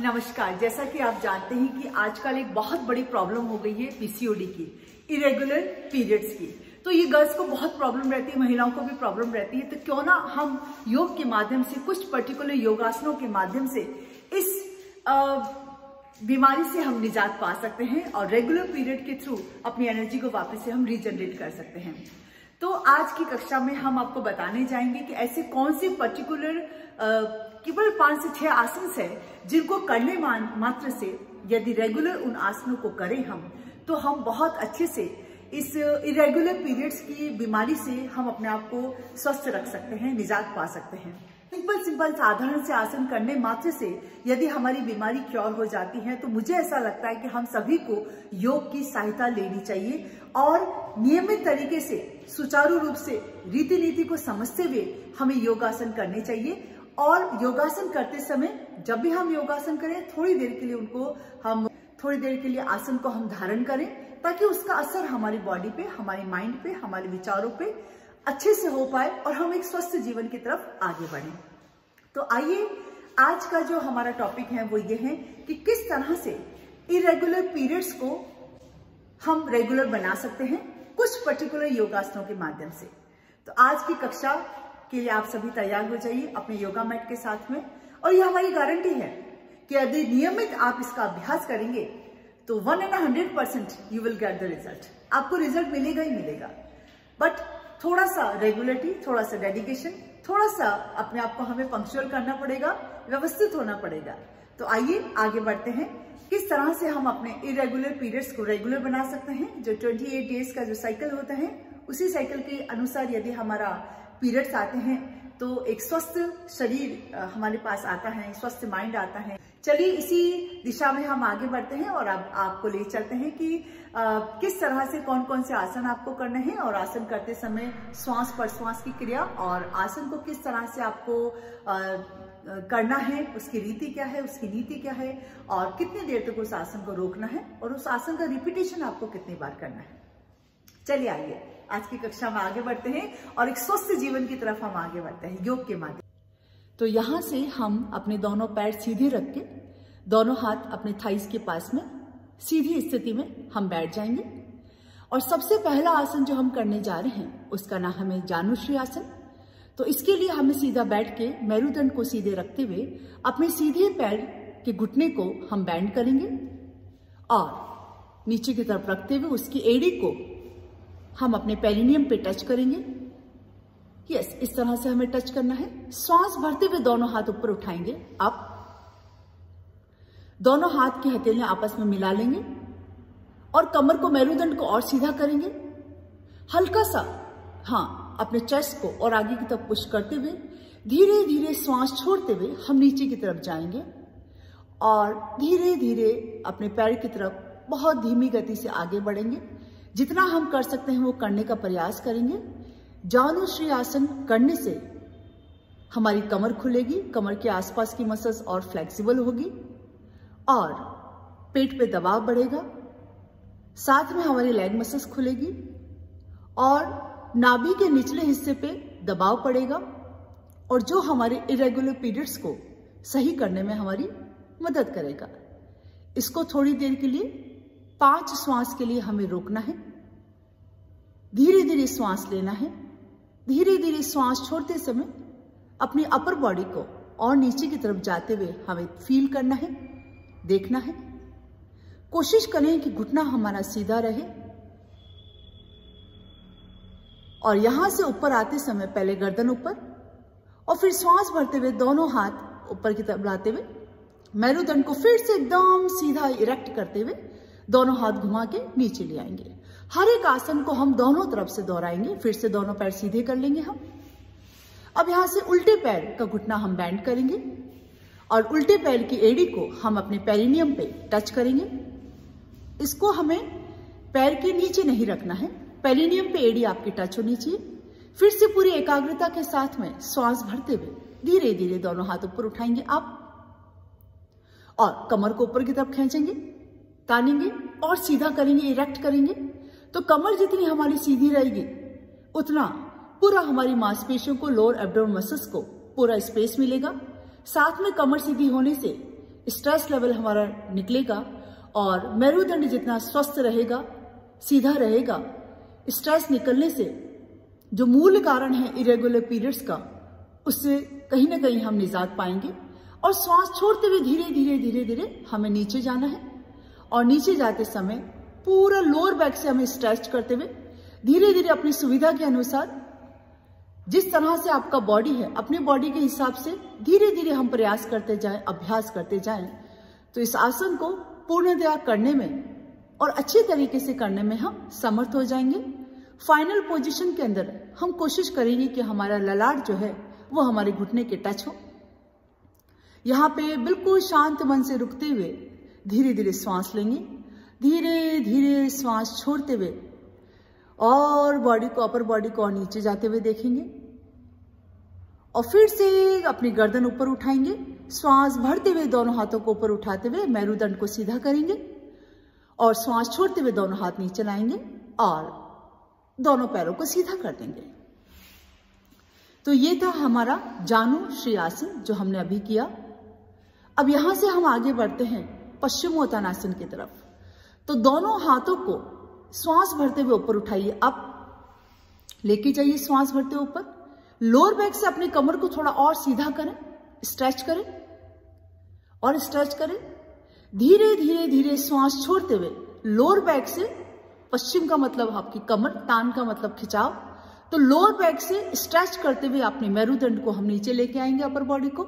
नमस्कार, जैसा कि आप जानते हैं कि आजकल एक बहुत बड़ी प्रॉब्लम हो गई है पीसीओडी की इरेगुलर पीरियड्स की। तो ये गर्ल्स को बहुत प्रॉब्लम रहती है, महिलाओं को भी प्रॉब्लम रहती है तो क्यों ना हम योग के माध्यम से, कुछ पर्टिकुलर योगासनों के माध्यम से इस बीमारी से हम निजात पा सकते हैं और रेगुलर पीरियड के थ्रू अपनी एनर्जी को वापस से हम रीजनरेट कर सकते हैं। तो आज की कक्षा में हम आपको बताने जाएँगे कि ऐसे कौन से पर्टिकुलर केवल पाँच से छह आसन है जिनको करने मात्र से यदि रेगुलर उन आसनों को करें हम तो हम बहुत अच्छे से इस इरेगुलर पीरियड्स की बीमारी से हम अपने आप को स्वस्थ रख सकते हैं, निजात पा सकते हैं। सिंपल सिंपल साधारण से आसन करने मात्र से यदि हमारी बीमारी क्योर हो जाती है तो मुझे ऐसा लगता है कि हम सभी को योग की सहायता लेनी चाहिए और नियमित तरीके से, सुचारू रूप से रीति नीति को समझते हुए हमें योगासन करने चाहिए। और योगासन करते समय जब भी हम योगासन करें, थोड़ी देर के लिए उनको हम, थोड़ी देर के लिए आसन को हम धारण करें, ताकि उसका असर हमारी बॉडी पे, हमारे माइंड पे, हमारे विचारों पे अच्छे से हो पाए और हम एक स्वस्थ जीवन की तरफ़ आगे बढ़े। तो आइए, आज का जो हमारा टॉपिक है, वो ये है कि किस तरह से इरेगुलर पीरियड्स को हम रेगुलर बना सकते हैं कुछ पर्टिकुलर योगासनों के माध्यम से। तो आज की कक्षा के लिए आप सभी तैयार हो जाइए अपने योगा मैट के साथ में। और ये हमारी गारंटी है कि यदि नियमित आप इसका अभ्यास करेंगे तो one and hundred percent you will get the result आपको रिज़ल्ट मिलेगा ही मिलेगा। बट थोड़ा सा रेगुलरिटी थोड़ा सा डेडिकेशन थोड़ा सा अपने आप को हमें पंक्चुअल करना पड़ेगा, व्यवस्थित होना पड़ेगा। तो आइए आगे बढ़ते हैं। किस तरह से हम अपने इरेगुलर पीरियड्स को रेगुलर बना सकते हैं, जो 28 डेज़ का जो साइकिल होता है, उसी साइकिल के अनुसार यदि हमारा पीरियड्स आते हैं तो एक स्वस्थ शरीर हमारे पास आता है स्वस्थ माइंड आता है। चलिए इसी दिशा में हम आगे बढ़ते हैं और अब आप, आपको ले चलते हैं कि आ, किस तरह से कौन कौन से आसन आपको करने हैं और आसन करते समय श्वास प्रश्वास की क्रिया और आसन को किस तरह से आपको आ, करना है उसकी रीति क्या है उसकी नीति क्या है और कितनी देर तक उस आसन को रोकना है और उस आसन का रिपीटेशन आपको कितनी बार करना है। चलिए आइए। आज की कक्षा में आगे बढ़ते हैं और एक स्वस्थ जीवन की तरफ़ हम आगे बढ़ते हैं, योग के माध्यम तो यहाँ से हम अपने दोनों पैर सीधे रख के, दोनों हाथ अपने थाइस के पास में, सीधी स्थिति में हम बैठ जाएँगे। और सबसे पहला आसन जो हम करने जा रहे हैं, उसका नाम हमें जानुश्री आसन। तो इसके लिए हमें सीधा बैठ के मेरुदंड को सीधे रखते हुए अपने सीधे पैर के घुटने को हम बैंड करेंगे। और नीचे की तरफ़ रखते हुए उसकी एड़ी को हम अपने पेरिनियम पे टच करेंगे। यस इस तरह से हमें टच करना है। श्वास भरते हुए दोनों हाथ ऊपर उठाएँगे। आप दोनों हाथ की हथेलियाँ आपस में मिला लेंगे और कमर को मेरुदंड को और सीधा करेंगे। हल्का सा हाँ अपने चेस्ट को और आगे की तरफ़ पुश करते हुए धीरे धीरे श्वास छोड़ते हुए हम नीचे की तरफ़ जाएँगे और धीरे धीरे अपने पैर की तरफ़ बहुत धीमी गति से आगे बढ़ेंगे। जितना हम कर सकते हैं वो करने का प्रयास करेंगे। जानुश्री आसन करने से हमारी कमर खुलेगी, कमर के आसपास की मसल्स और फ्लेक्सिबल होगी और पेट पे दबाव बढ़ेगा। साथ में हमारी लेग मसल्स खुलेगी और नाभि के निचले हिस्से पे दबाव पड़ेगा और जो हमारे इरेगुलर पीरियड्स को सही करने में हमारी मदद करेगा। इसको थोड़ी देर के लिए पाँच श्वास के लिए हमें रोकना है। धीरे धीरे श्वास लेना है। धीरे धीरे श्वास छोड़ते समय अपनी अपर बॉडी को और नीचे की तरफ़ जाते हुए हमें फील करना है, देखना है। कोशिश करें कि घुटना हमारा सीधा रहे और यहाँ से ऊपर आते समय पहले गर्दन ऊपर और फिर श्वास भरते हुए दोनों हाथ ऊपर की तरफ़ लाते हुए, मेरुदंड को फिर से एकदम सीधा इरेक्ट करते हुए दोनों हाथ घुमा के नीचे ले आएँगे। हर एक आसन को हम दोनों तरफ़ से दोहराएँगे, फिर से दोनों पैर सीधे कर लेंगे हम। अब यहाँ से उल्टे पैर का घुटना हम बैंड करेंगे और उल्टे पैर की एड़ी को हम अपने पेरिनियम पे टच करेंगे। इसको हमें पैर के नीचे नहीं रखना है पेरिनियम पे एड़ी आपकी टच होनी चाहिए। फिर से पूरी एकाग्रता के साथ में श्वास भरते हुए धीरे धीरे दोनों हाथ ऊपर उठाएँगे आप और कमर को ऊपर की तरफ़ खींचेंगे। तानेंगे और सीधा करेंगे इरेक्ट करेंगे। तो कमर जितनी हमारी सीधी रहेगी, उतना पूरा हमारी मांसपेशियों को लोअर एब्डोन मसल्स को पूरा स्पेस मिलेगा। साथ में कमर सीधी होने से स्ट्रेस लेवल हमारा निकलेगा और मेरुदंड जितना स्वस्थ रहेगा, सीधा रहेगा। स्ट्रेस निकलने से जो मूल कारण है इरेगुलर पीरियड्स का, उससे कहीं ना कहीं हम निजात पाएँगे और श्वास छोड़ते हुए धीरे धीरे धीरे धीरे हमें नीचे जाना है। और नीचे जाते समय पूरा लोअर बैक से हमें स्ट्रेच करते हुए धीरे धीरे अपनी सुविधा के अनुसार जिस तरह से आपका बॉडी है, अपने बॉडी के हिसाब से धीरे धीरे हम प्रयास करते जाएँ, अभ्यास करते जाएँ। तो इस आसन को पूर्णतया करने में और अच्छे तरीके से करने में हम समर्थ हो जाएँगे। फाइनल पोजीशन के अंदर हम कोशिश करेंगे कि हमारा ललाट जो है, वो हमारे घुटने के टच हो। यहाँ पे बिल्कुल शांत मन से रुकते हुए धीरे धीरे श्वास लेंगे, धीरे धीरे श्वास छोड़ते हुए और बॉडी को अपर बॉडी को और नीचे जाते हुए देखेंगे। और फिर से अपनी गर्दन ऊपर उठाएँगे, श्वास भरते हुए दोनों हाथों को ऊपर उठाते हुए मेरुदंड को सीधा करेंगे और श्वास छोड़ते हुए दोनों हाथ नीचे लाएँगे और दोनों पैरों को सीधा कर देंगे। तो ये था हमारा जानू श्री आसन जो हमने अभी किया। अब यहाँ से हम आगे बढ़ते हैं। पश्चिमोत्तानासन की तरफ़। तो दोनों हाथों को श्वास भरते हुए ऊपर उठाइए। अब लेके जाइए श्वास भरते ऊपर। लोअर बैक से अपने कमर को थोड़ा और सीधा करें स्ट्रेच करें और स्ट्रेच करें। धीरे धीरे धीरे श्वास छोड़ते हुए लोअर बैक से पश्चिम का मतलब आपकी कमर तान का मतलब खिंचाव। तो लोअर बैक से स्ट्रेच करते हुए अपने मेरुदंड को हम नीचे लेके आएँगे अपर बॉडी को।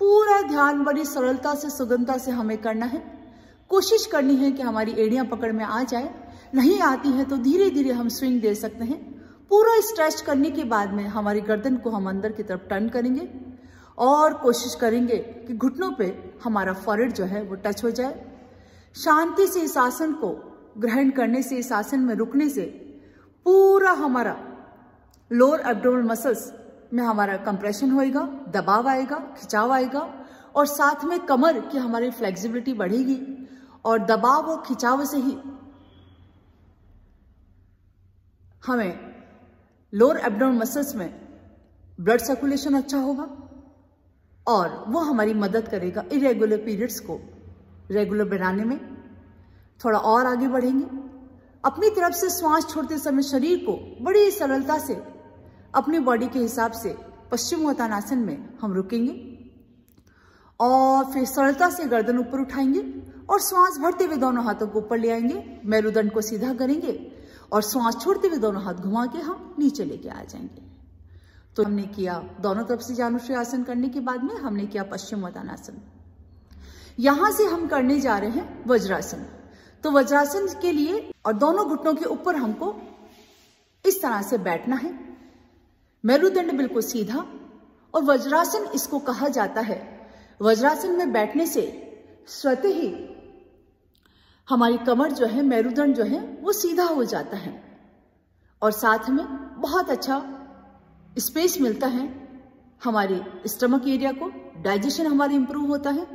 पूरा ध्यान बड़ी सरलता से, सुगमता से हमें करना है। कोशिश करनी है कि हमारी एड़ियाँ पकड़ में आ जाए। नहीं आती है तो धीरे धीरे हम स्विंग दे सकते हैं। पूरा स्ट्रेच करने के बाद में हमारी गर्दन को हम अंदर की तरफ़ टर्न करेंगे और कोशिश करेंगे कि घुटनों पे हमारा फॉरेड जो है वो टच हो जाए। शांति से इस आसन को ग्रहण करने से, इस आसन में रुकने से पूरा हमारा लोअर एब्डोमल मसल्स में हमारा कंप्रेशन होएगा, दबाव आएगा, खिंचाव आएगा और साथ में कमर की हमारी फ्लेक्सिबिलिटी बढ़ेगी और दबाव और खिंचाव से ही हमें लोअर एब्डोमल मसल्स में ब्लड सर्कुलेशन अच्छा होगा और वो हमारी मदद करेगा इरेगुलर पीरियड्स को रेगुलर बनाने में। थोड़ा और आगे बढ़ेंगे। अपनी तरफ़ से श्वास छोड़ते समय शरीर को बड़ी सरलता से अपनी बॉडी के हिसाब से पश्चिम पश्चिमोत्तानासन में हम रुकेंगे और फिर सरलता से गर्दन ऊपर उठाएँगे और श्वास भरते हुए दोनों हाथों को ऊपर ले आएँगे, मेरुदंड को सीधा करेंगे और श्वास छोड़ते हुए दोनों हाथ घुमा के हम नीचे लेके आ जाएँगे। तो हमने किया दोनों तरफ़ से जानुश्री आसन करने के बाद में हमने किया पश्चिम पश्चिमोत्तानासन यहाँ से हम करने जा रहे हैं वज्रासन। तो वज्रासन के लिए और दोनों घुटनों के ऊपर हमको इस तरह से बैठना है। मेरुदंड बिल्कुल सीधा और वज्रासन इसको कहा जाता है। वज्रासन में बैठने से स्वतः ही हमारी कमर जो है, मेरुदंड जो है, वो सीधा हो जाता है। और साथ में बहुत अच्छा स्पेस मिलता है हमारे स्टमक एरिया को। डाइजेशन हमारी इंप्रूव होता है।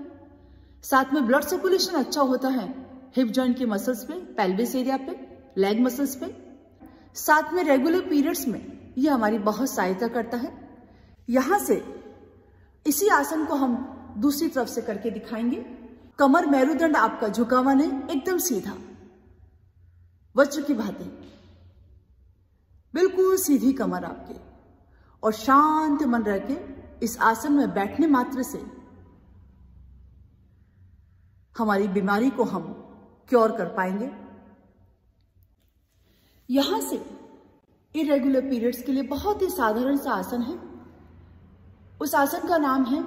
साथ में ब्लड सर्कुलेशन अच्छा होता है हिप जॉइंट के मसल्स पे पेल्विस एरिया पे लेग मसल्स पे। साथ में रेगुलर पीरियड्स में ये हमारी बहुत सहायता करता है। यहाँ से इसी आसन को हम दूसरी तरफ़ से करके दिखाएँगे। कमर मेरुदंड आपका झुकावा नहीं, एकदम सीधा। वज्र की भांति। बिल्कुल सीधी कमर आपके। और शांत मन रह के इस आसन में बैठने मात्र से हमारी बीमारी को हम क्योर कर पाएँगे। यहाँ से इरेगुलर पीरियड्स के लिए बहुत ही साधारण सा आसन है। उस आसन का नाम है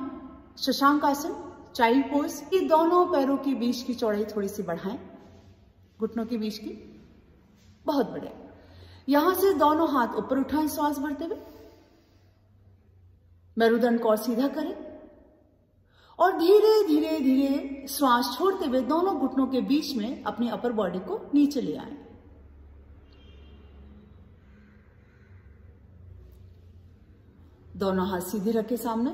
शशांक आसन चाइल्ड पोज ये दोनों पैरों के बीच की चौड़ाई थोड़ी सी बढ़ाएँ, घुटनों के बीच की। बहुत बढ़िया। यहाँ से दोनों हाथ ऊपर उठाएँ श्वास भरते हुए। मेरुदंड को सीधा करें। और धीरे धीरे धीरे श्वास छोड़ते हुए दोनों घुटनों के बीच में अपनी अपर बॉडी को नीचे ले आए। दोनों हाथ सीधे रखें सामने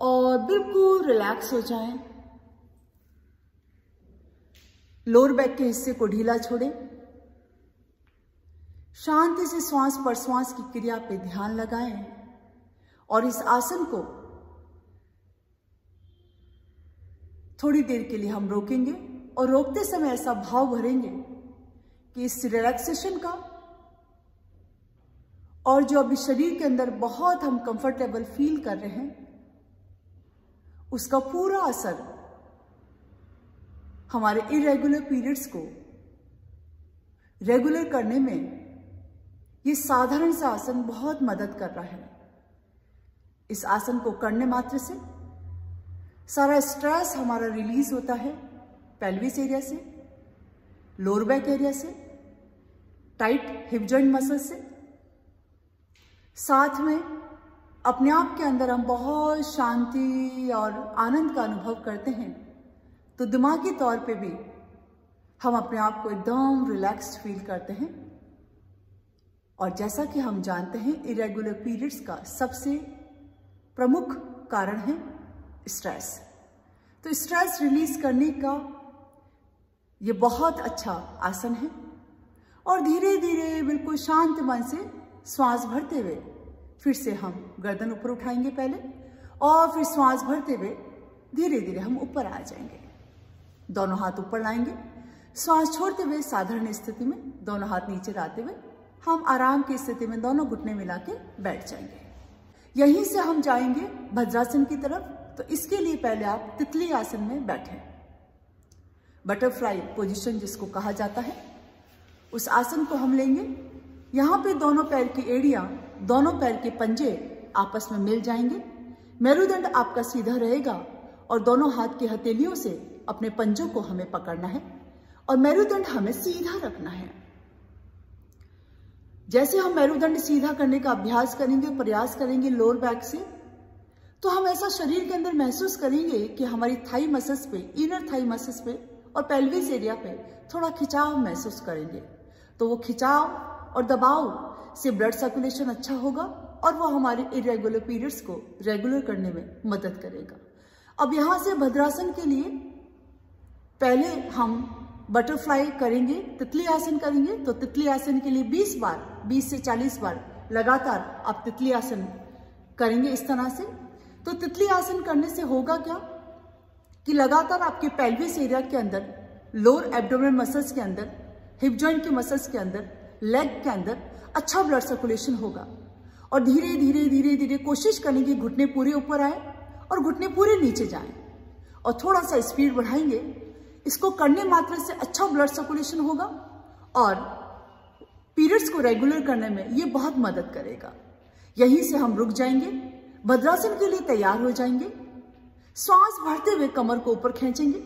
और बिल्कुल रिलैक्स हो जाएँ। लोअर बैक के हिस्से को ढीला छोड़ें शांति से श्वास प्रश्वास की क्रिया पे ध्यान लगाएँ और इस आसन को थोड़ी देर के लिए हम रोकेंगे और रोकते समय ऐसा भाव भरेंगे कि इस रिलैक्सेशन का और जो अभी शरीर के अंदर बहुत हम कंफर्टेबल फील कर रहे हैं, उसका पूरा असर हमारे इरेगुलर पीरियड्स को रेगुलर करने में ये साधारण सा आसन बहुत मदद कर रहा है। इस आसन को करने मात्र से सारा स्ट्रेस हमारा रिलीज़ होता है पेल्विस एरिया से लोअर बैक एरिया से टाइट हिप जॉइंट मसल से। साथ में अपने आप के अंदर हम बहुत शांति और आनंद का अनुभव करते हैं तो दिमागी तौर पे भी हम अपने आप को एकदम रिलैक्स्ड फील करते हैं। और जैसा कि हम जानते हैं इरेगुलर पीरियड्स का सबसे प्रमुख कारण है स्ट्रेस तो स्ट्रेस रिलीज़ करने का ये बहुत अच्छा आसन है। और धीरे धीरे बिल्कुल शांत मन से श्वास भरते हुए, फिर से हम गर्दन ऊपर उठाएँगे पहले, और फिर श्वास भरते हुए धीरे धीरे हम ऊपर आ जाएँगे। दोनों हाथ ऊपर लाएँगे। श्वास छोड़ते हुए साधारण स्थिति में, दोनों हाथ नीचे लाते हुए, हम आराम की स्थिति में दोनों घुटने मिला के बैठ जाएँगे। यहीं से हम जाएँगे भद्रासन की तरफ़ तो इसके लिए पहले आप तितली आसन में बैठे। बटरफ्लाई पोजीशन जिसको कहा जाता है, उस आसन को हम लेंगे। यहाँ पे दोनों पैर की एड़ियाँ, दोनों पैर के पंजे आपस में मिल जाएँगे। मेरुदंड आपका सीधा रहेगा और दोनों हाथ की हथेलियों से अपने पंजों को हमें पकड़ना है और मेरुदंड हमें सीधा रखना है। जैसे हम मेरुदंड सीधा करने का अभ्यास करेंगे प्रयास करेंगे लोअर बैक से तो हम ऐसा शरीर के अंदर महसूस करेंगे कि हमारी थाई मसल्स पे इनर थाई मसल्स पे और पेल्विस एरिया पे थोड़ा खिंचाव महसूस करेंगे। तो वो खिंचाव और दबाव से ब्लड सर्कुलेशन अच्छा होगा और वो हमारे इरेगुलर पीरियड्स को रेगुलर करने में मदद करेगा। अब यहाँ से भद्रासन के लिए पहले हम बटरफ्लाई करेंगे तितली आसन करेंगे तो तितली आसन के लिए 20 बार 20 से 40 बार लगातार आप तितली आसन करेंगे इस तरह से। तो तितली आसन करने से होगा क्या? कि लगातार आपके पेल्विस एरिया के अंदर लोअर एब्डोमेन मसल्स के अंदर हिप जॉइंट के मसल्स के अंदर लेग के अंदर अच्छा ब्लड सर्कुलेशन होगा। और धीरे धीरे धीरे धीरे कोशिश करेंगे घुटने पूरे ऊपर आए और घुटने पूरे नीचे जाएँ। और थोड़ा सा स्पीड बढ़ाएँगे, इसको करने मात्र से अच्छा ब्लड सर्कुलेशन होगा और पीरियड्स को रेगुलर करने में ये बहुत मदद करेगा। यहीं से हम रुक जाएँगे, भद्रासन के लिए तैयार हो जाएँगे, श्वास भरते हुए कमर को ऊपर खींचेंगे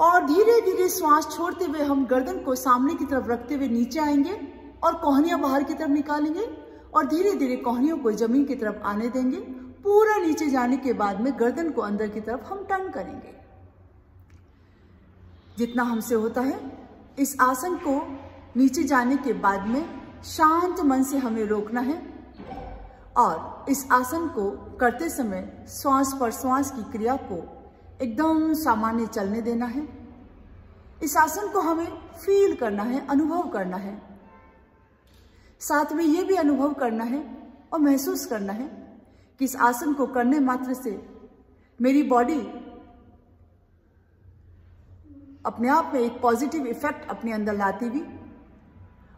और धीरे धीरे श्वास छोड़ते हुए हम गर्दन को सामने की तरफ़ रखते हुए नीचे आएँगे और कोहनियाँ बाहर की तरफ़ निकालेंगे और धीरे धीरे कोहनियों को ज़मीन की तरफ़ आने देंगे। पूरा नीचे जाने के बाद में गर्दन को अंदर की तरफ़ हम टर्न करेंगे। जितना हमसे होता है, इस आसन को नीचे जाने के बाद में शांत मन से हमें रोकना है और इस आसन को करते समय श्वास पर श्वास की क्रिया को एकदम सामान्य चलने देना है। इस आसन को हमें फील करना है, अनुभव करना है। साथ में ये भी अनुभव करना है और महसूस करना है कि इस आसन को करने मात्र से मेरी बॉडी अपने आप में एक पॉजिटिव इफ़ेक्ट अपने अंदर लाती हुई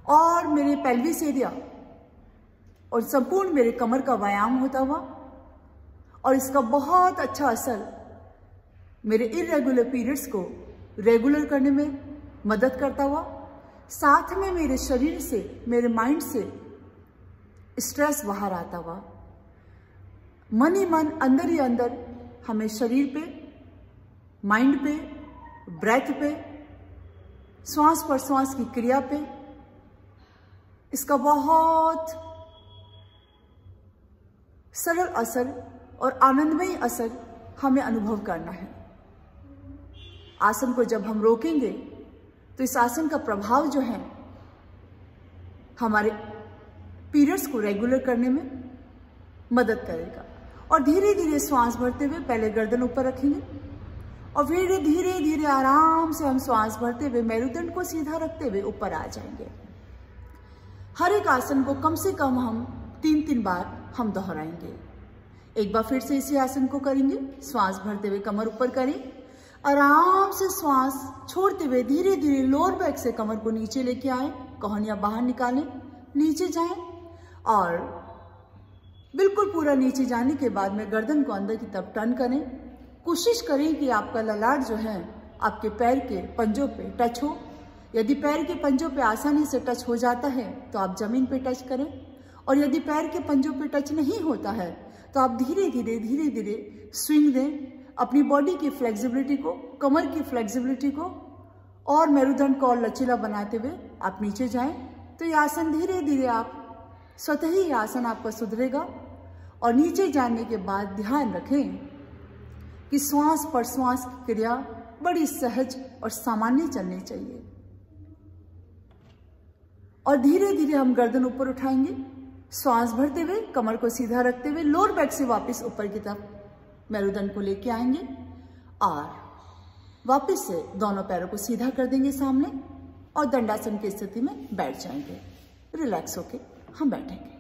और मेरे पेल्विस एरिया और संपूर्ण मेरे कमर का व्यायाम होता हुआ और इसका बहुत अच्छा असर मेरे इरेगुलर पीरियड्स को रेगुलर करने में मदद करता हुआ, साथ में मेरे शरीर से, मेरे माइंड से स्ट्रेस बाहर आता हुआ, मन ही मन अंदर ही अंदर हमें शरीर पे माइंड पे ब्रेथ पे, श्वास पर श्वास की क्रिया पे इसका बहुत सरल असर और आनंदमय असर हमें अनुभव करना है। आसन को जब हम रोकेंगे तो इस आसन का प्रभाव जो है, हमारे पीरियड्स को रेगुलर करने में मदद करेगा। और धीरे धीरे श्वास भरते हुए पहले गर्दन ऊपर रखेंगे और फिर धीरे धीरे आराम से हम श्वास भरते हुए मेरुदंड को सीधा रखते हुए ऊपर आ जाएँगे। हर एक आसन को कम से कम हम तीन तीन बार हम दोहराएँगे। एक बार फिर से इसी आसन को करेंगे, श्वास भरते हुए कमर ऊपर करें। आराम से श्वास छोड़ते हुए धीरे धीरे लोअर बैक से कमर को नीचे लेके आए, कोहनिया बाहर निकालें, नीचे जाएँ और बिल्कुल पूरा नीचे जाने के बाद में गर्दन को अंदर की तरफ़ टर्न करें। कोशिश करें कि आपका ललाट जो है, आपके पैर के पंजों पे टच हो। यदि पैर के पंजों पे आसानी से टच हो जाता है तो आप ज़मीन पे टच करें और यदि पैर के पंजों पे टच नहीं होता है तो आप धीरे धीरे धीरे धीरे स्विंग दें। अपनी बॉडी की फ्लेक्सिबिलिटी को, कमर की फ्लेक्सिबिलिटी को, और मेरुदंड को और लचीला बनाते हुए आप नीचे जाएँ। तो ये आसन धीरे धीरे आप, स्वतः ही आसन आपका सुधरेगा। और नीचे जाने के बाद ध्यान रखें कि श्वास पर श्वास की क्रिया बड़ी सहज और सामान्य चलनी चाहिए। और धीरे धीरे हम गर्दन ऊपर उठाएँगे। श्वास भरते हुए, कमर को सीधा रखते हुए लोअर बैक से वापस ऊपर की तरफ़ मेरुदंड को लेके आएँगे और वापस से दोनों पैरों को सीधा कर देंगे सामने और दंडासन की स्थिति में बैठ जाएँगे। रिलैक्स होके हम बैठेंगे।